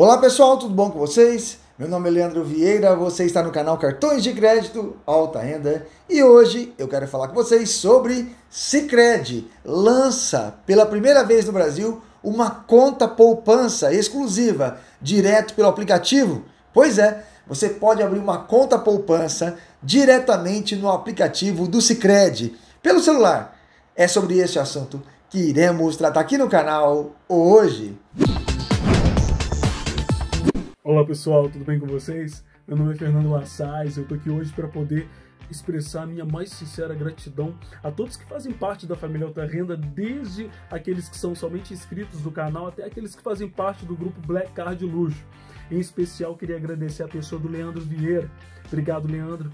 Olá pessoal, tudo bom com vocês? Meu nome é Leandro Vieira, você está no canal Cartões de Crédito Alta Renda e hoje eu quero falar com vocês sobre Sicredi lança pela primeira vez no Brasil uma conta poupança exclusiva direto pelo aplicativo. Pois é, você pode abrir uma conta poupança diretamente no aplicativo do Sicredi pelo celular. É sobre esse assunto que iremos tratar aqui no canal hoje. Olá pessoal, tudo bem com vocês? Meu nome é Fernando Assais, eu tô aqui hoje para poder expressar minha mais sincera gratidão a todos que fazem parte da família Alta Renda, desde aqueles que são somente inscritos do canal até aqueles que fazem parte do grupo Black Card Luxo. Em especial, queria agradecer a pessoa do Leandro Vieira. Obrigado, Leandro,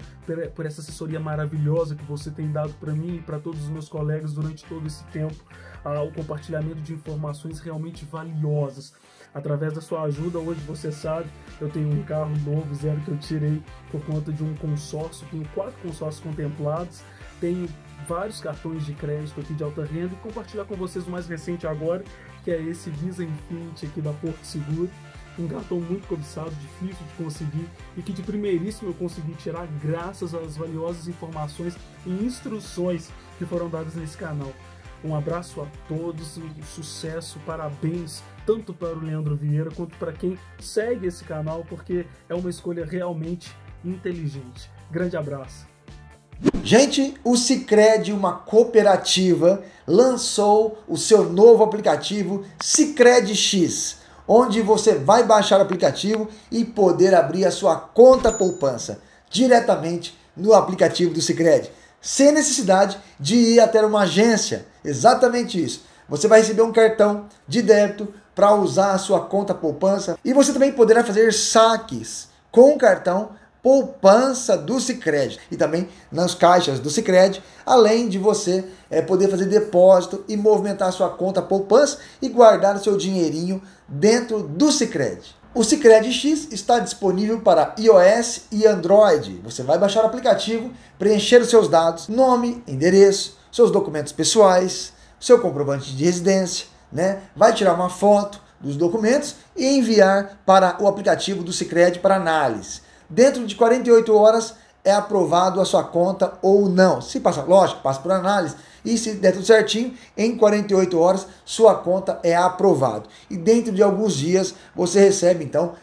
por essa assessoria maravilhosa que você tem dado para mim e para todos os meus colegas durante todo esse tempo. Ah, o compartilhamento de informações realmente valiosas através da sua ajuda, hoje você sabe, eu tenho um carro novo, zero, que eu tirei por conta de um consórcio, tenho quatro consórcios contemplados, tenho vários cartões de crédito aqui de alta renda e compartilhar com vocês o mais recente agora, que é esse Visa Infinity aqui da Porto Seguro, um cartão muito cobiçado, difícil de conseguir e que de primeiríssimo eu consegui tirar graças às valiosas informações e instruções que foram dadas nesse canal. Um abraço a todos, um sucesso, parabéns tanto para o Leandro Vieira quanto para quem segue esse canal, porque é uma escolha realmente inteligente. Grande abraço. Gente, o Cicred, uma cooperativa, lançou o seu novo aplicativo Cicred X, onde você vai baixar o aplicativo e poder abrir a sua conta poupança diretamente no aplicativo do Cicred sem necessidade de ir até uma agência. Exatamente isso. Você vai receber um cartão de débito para usar a sua conta poupança e você também poderá fazer saques com o cartão poupança do Sicredi e também nas caixas do Sicredi, além de você é, poder fazer depósito e movimentar sua conta poupança e guardar seu dinheirinho dentro do Sicredi. O Cicred X está disponível para iOS e Android. Você vai baixar o aplicativo, preencher os seus dados, nome, endereço, seus documentos pessoais, seu comprovante de residência, né? Vai tirar uma foto dos documentos e enviar para o aplicativo do Cicred para análise. Dentro de 48 horas é aprovado a sua conta ou não. Se passa, lógico, passa por análise e se der tudo certinho, em 48 horas sua conta é aprovado. E dentro de alguns dias você recebe então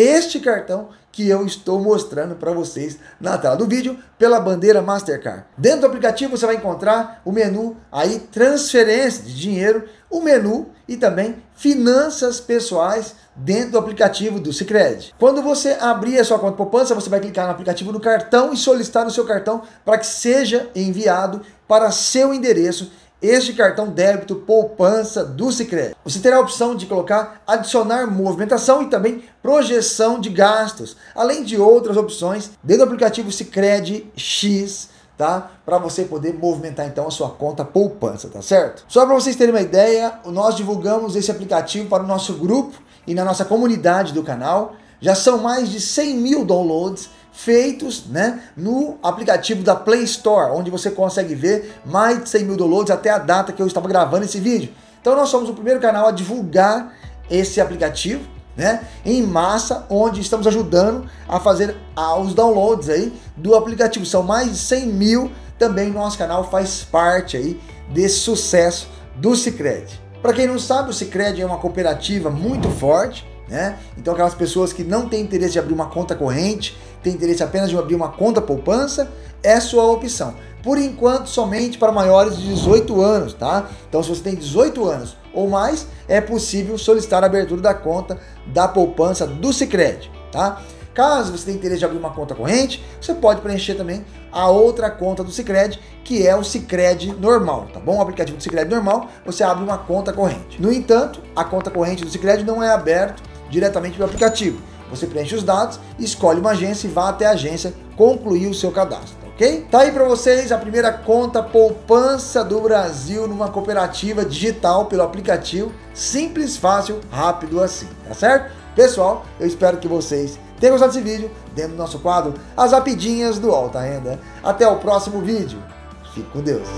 este cartão que eu estou mostrando para vocês na tela do vídeo pela bandeira Mastercard. Dentro do aplicativo você vai encontrar o menu aí transferência de dinheiro, o menu e também finanças pessoais dentro do aplicativo do Sicredi. Quando você abrir a sua conta poupança, você vai clicar no aplicativo do cartão e solicitar o seu cartão para que seja enviado para seu endereço este cartão débito poupança do Sicredi. Você terá a opção de colocar adicionar movimentação e também projeção de gastos, além de outras opções dentro do aplicativo Sicredi X, tá? Para você poder movimentar então a sua conta poupança, tá certo? Só para vocês terem uma ideia, nós divulgamos esse aplicativo para o nosso grupo e na nossa comunidade do canal. Já são mais de 100 mil downloads feitos né, no aplicativo da Play Store, onde você consegue ver mais de 100 mil downloads até a data que eu estava gravando esse vídeo. Então nós somos o primeiro canal a divulgar esse aplicativo né, em massa, onde estamos ajudando a fazer os downloads aí do aplicativo. São mais de 100 mil, também nosso canal faz parte aí desse sucesso do Cicred. Para quem não sabe, o Cicred é uma cooperativa muito forte, né? Então aquelas pessoas que não têm interesse de abrir uma conta corrente, têm interesse apenas de abrir uma conta poupança, é sua opção. Por enquanto, somente para maiores de 18 anos, tá? Então, se você tem 18 anos ou mais, é possível solicitar a abertura da conta da poupança do Sicredi, tá? Caso você tenha interesse de abrir uma conta corrente, você pode preencher também a outra conta do Sicredi, que é o Sicredi normal, tá bom? O aplicativo do Sicredi normal, você abre uma conta corrente. No entanto, a conta corrente do Sicredi não é aberta diretamente pelo aplicativo. Você preenche os dados, escolhe uma agência e vá até a agência concluir o seu cadastro, ok? Tá aí para vocês a primeira conta poupança do Brasil numa cooperativa digital pelo aplicativo, simples, fácil, rápido assim, tá certo? Pessoal, eu espero que vocês tenham gostado desse vídeo dentro do nosso quadro As Rapidinhas do Alta Renda. Até o próximo vídeo. Fique com Deus.